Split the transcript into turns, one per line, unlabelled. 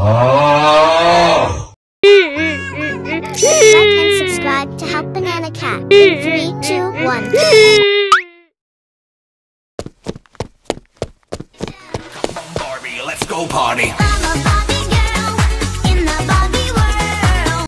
like and subscribe to Help Banana Cat. In three, two, one.
Barbie, let's go party.